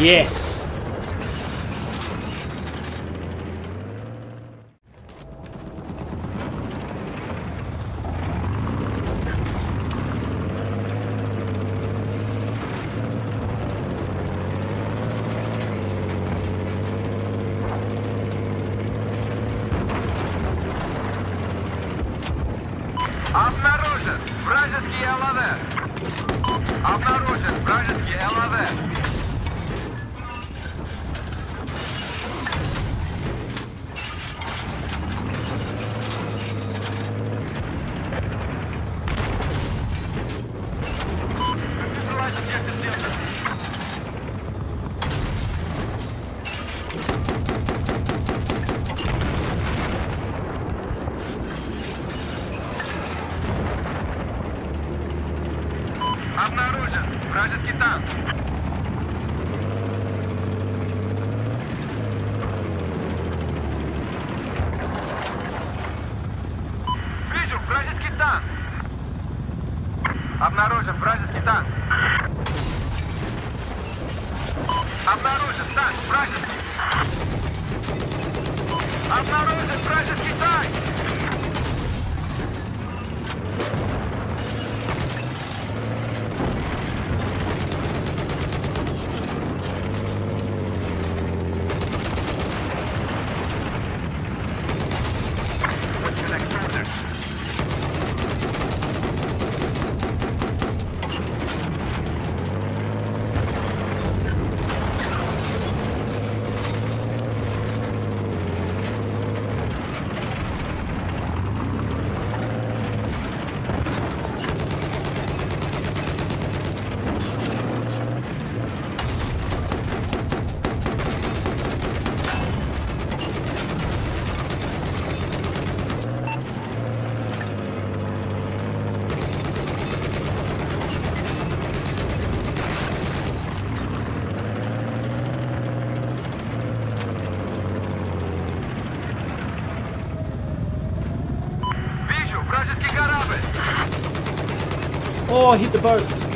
Yes. Обнаружен вражеский танк. Обнаружен танк вражеский. Обнаружен вражеский танк. I hit the boat.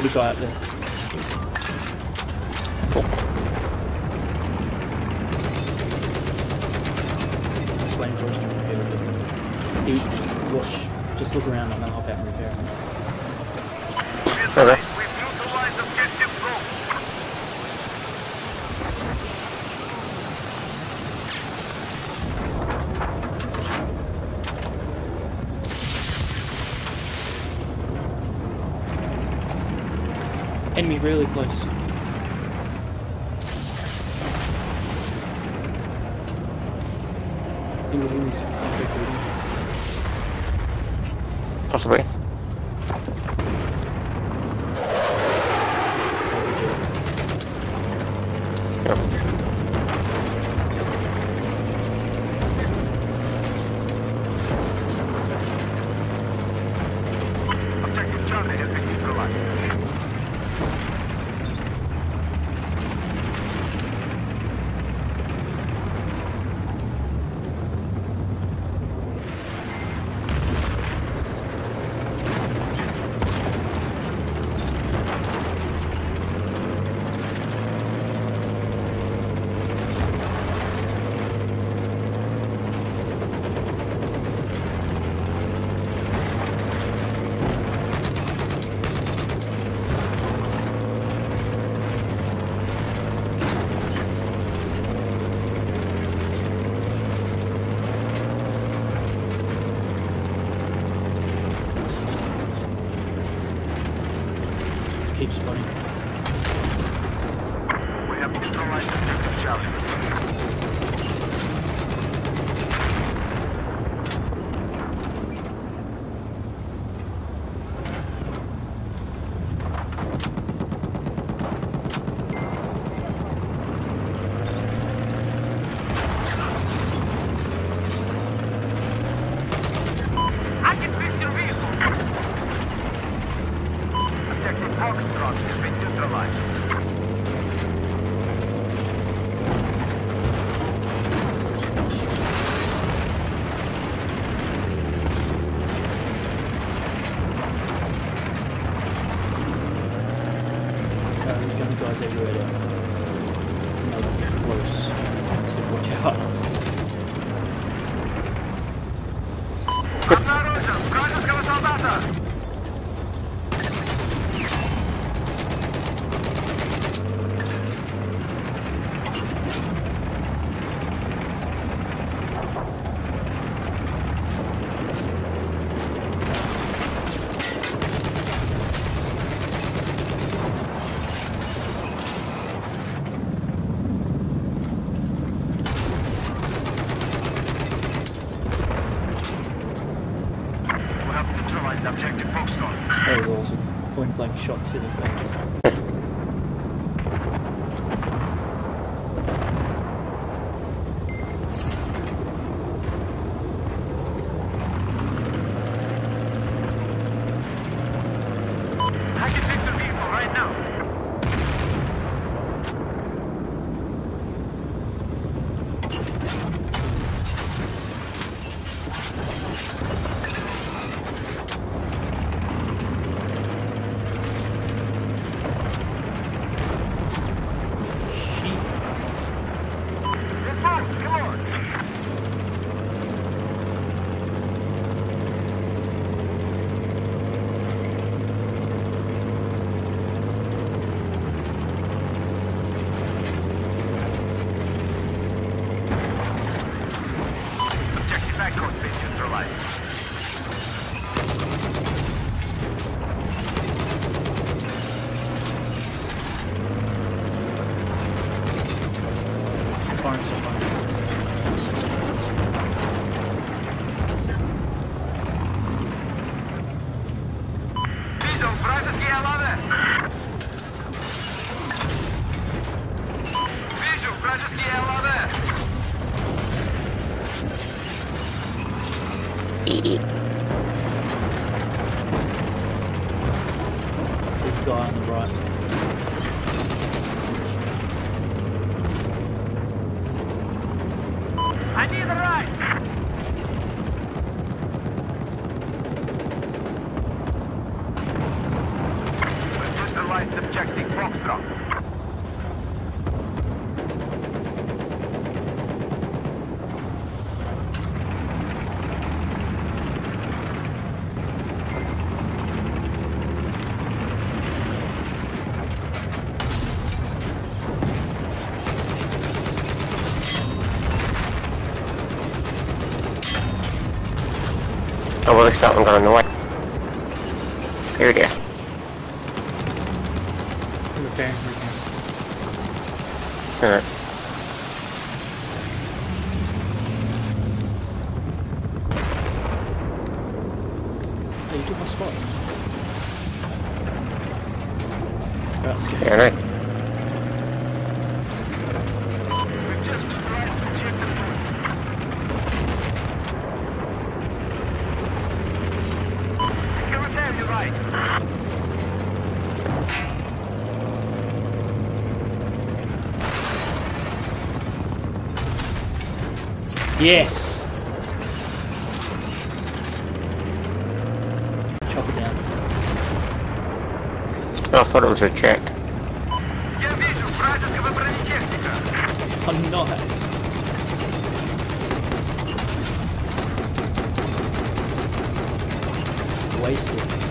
Killed guy out there. Flamethrowers can repair it. Eat, watch, just look around and I'll hop out and repair it. We've Enemy really close. He was in this possibly. That was a joke. Yep. Objective Charlie has been neutralized. Keep spotting. We have neutralized objective Charlie. Gonna be guys everywhere there. No, close. Watch out. Blank shots to the face. Guy on the right. I need a ride! Oh, well, there's something going away. Here it is. Repairing, repairing. Alright. Hey, you took my spot. Right, let's go. Alright. We've just neutralized objective Security, you're right. Yes! Chop it down. Oh, I thought it was a check. Oh, nice. Wasted.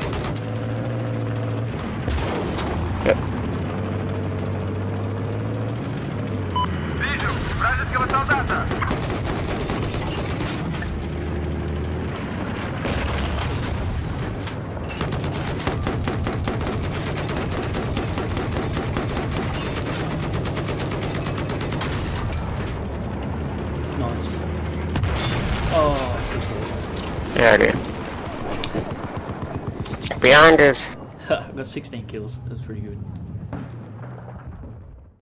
I. Behind us. Got 16 kills. That's pretty good.